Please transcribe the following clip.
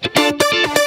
Música